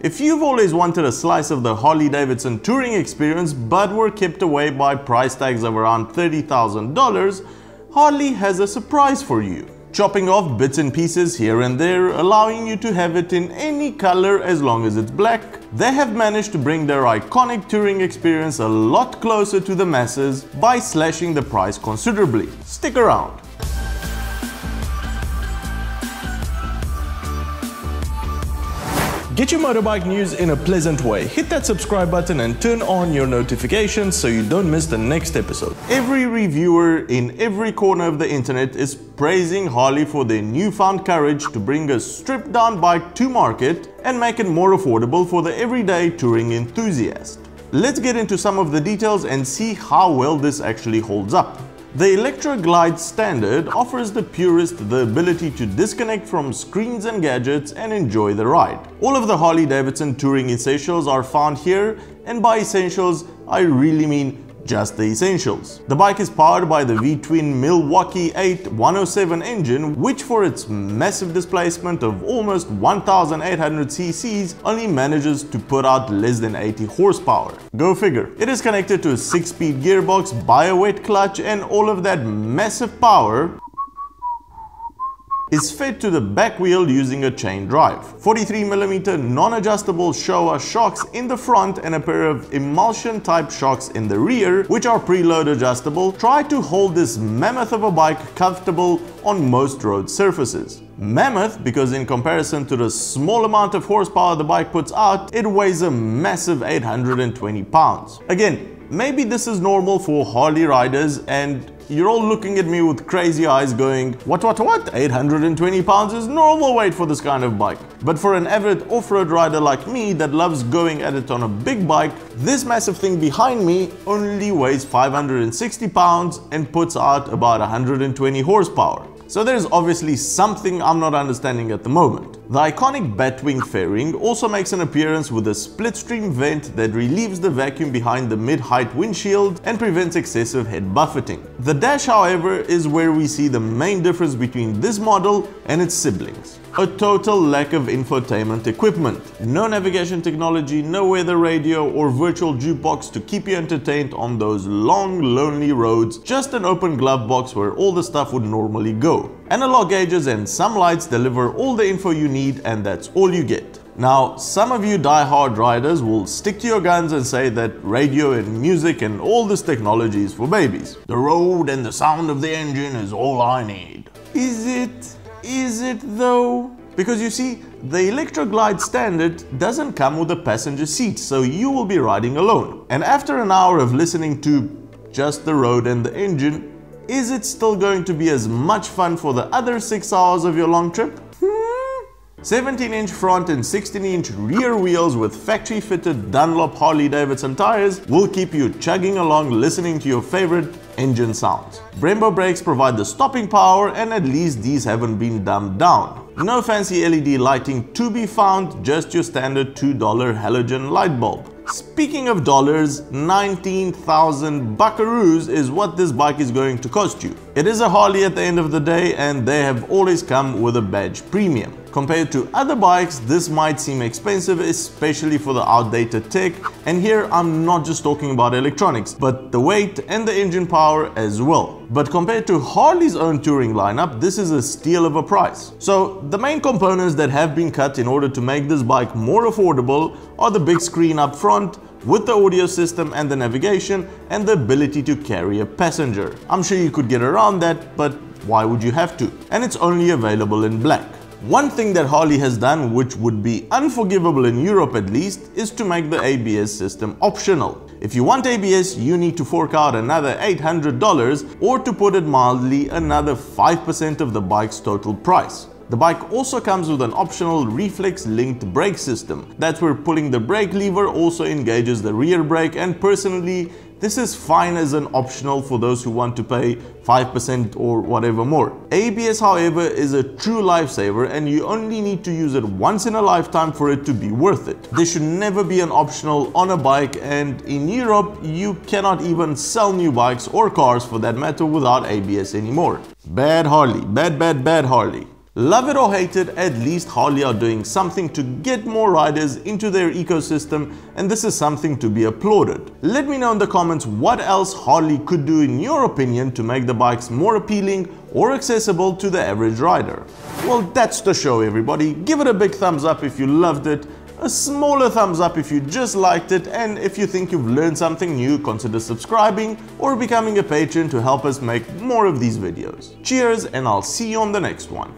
If you've always wanted a slice of the Harley Davidson touring experience but were kept away by price tags of around $30,000, Harley has a surprise for you. Chopping off bits and pieces here and there, allowing you to have it in any color as long as it's black, they have managed to bring their iconic touring experience a lot closer to the masses by slashing the price considerably. Stick around. Get your motorbike news in a pleasant way. Hit that subscribe button and turn on your notifications so you don't miss the next episode. Every reviewer in every corner of the internet is praising Harley for their newfound courage to bring a stripped down bike to market and make it more affordable for the everyday touring enthusiast. Let's get into some of the details and see how well this actually holds up. The Electra Glide Standard offers the purist the ability to disconnect from screens and gadgets and enjoy the ride. All of the Harley Davidson touring essentials are found here and by essentials I really mean just the essentials. The bike is powered by the V-twin Milwaukee 8 107 engine, which for its massive displacement of almost 1800 cc's only manages to put out less than 80 horsepower. Go figure. It is connected to a 6-speed gearbox by a wet clutch and all of that massive power is fed to the back wheel using a chain drive. 43mm non-adjustable Showa shocks in the front and a pair of emulsion type shocks in the rear, which are preload adjustable, try to hold this mammoth of a bike comfortable on most road surfaces. Mammoth because in comparison to the small amount of horsepower the bike puts out, it weighs a massive 820 pounds. Again, maybe this is normal for Harley riders and you're all looking at me with crazy eyes going, what, what, what? 820 pounds is normal weight for this kind of bike. But for an avid off-road rider like me that loves going at it on a big bike, this massive thing behind me only weighs 560 pounds and puts out about 120 horsepower. So there's obviously something I'm not understanding at the moment. The iconic Batwing fairing also makes an appearance with a split-stream vent that relieves the vacuum behind the mid-height windshield and prevents excessive head buffeting. The dash however is where we see the main difference between this model and its siblings. A total lack of infotainment equipment. No navigation technology, no weather radio or virtual jukebox to keep you entertained on those long lonely roads, just an open glove box where all the stuff would normally go. Analog gauges and some lights deliver all the info you need and that's all you get. Now, some of you die-hard riders will stick to your guns and say that radio and music and all this technology is for babies. The road and the sound of the engine is all I need. Is it? Is it though? Because you see, the Electra Glide Standard doesn't come with a passenger seat, so you will be riding alone. And after an hour of listening to just the road and the engine, is it still going to be as much fun for the other 6 hours of your long trip? Hmm? 17-inch front and 16-inch rear wheels with factory-fitted Dunlop Harley-Davidson tires will keep you chugging along listening to your favorite engine sounds. Brembo brakes provide the stopping power and at least these haven't been dumbed down. No fancy LED lighting to be found, just your standard $2 halogen light bulb. Speaking of dollars, 19,000 buckaroos is what this bike is going to cost you. It is a Harley at the end of the day and they have always come with a badge premium. Compared to other bikes, this might seem expensive, especially for the outdated tech. And here I'm not just talking about electronics, but the weight and the engine power as well. But compared to Harley's own touring lineup, this is a steal of a price. So the main components that have been cut in order to make this bike more affordable are the big screen up front, with the audio system and the navigation and the ability to carry a passenger. I'm sure you could get around that, but why would you have to? And it's only available in black. One thing that Harley has done, which would be unforgivable in Europe at least, is to make the ABS system optional. If you want ABS, you need to fork out another $800 or to put it mildly, another 5% of the bike's total price. The bike also comes with an optional reflex linked brake system. That's where pulling the brake lever also engages the rear brake and personally this is fine as an optional for those who want to pay 5% or whatever more. ABS however is a true lifesaver and you only need to use it once in a lifetime for it to be worth it. This should never be an optional on a bike and in Europe you cannot even sell new bikes or cars for that matter without ABS anymore. Bad Harley, bad bad bad Harley. Love it or hate it, at least Harley are doing something to get more riders into their ecosystem and this is something to be applauded. Let me know in the comments what else Harley could do in your opinion to make the bikes more appealing or accessible to the average rider. Well that's the show everybody, give it a big thumbs up if you loved it, a smaller thumbs up if you just liked it and if you think you've learned something new consider subscribing or becoming a patron to help us make more of these videos. Cheers and I'll see you on the next one.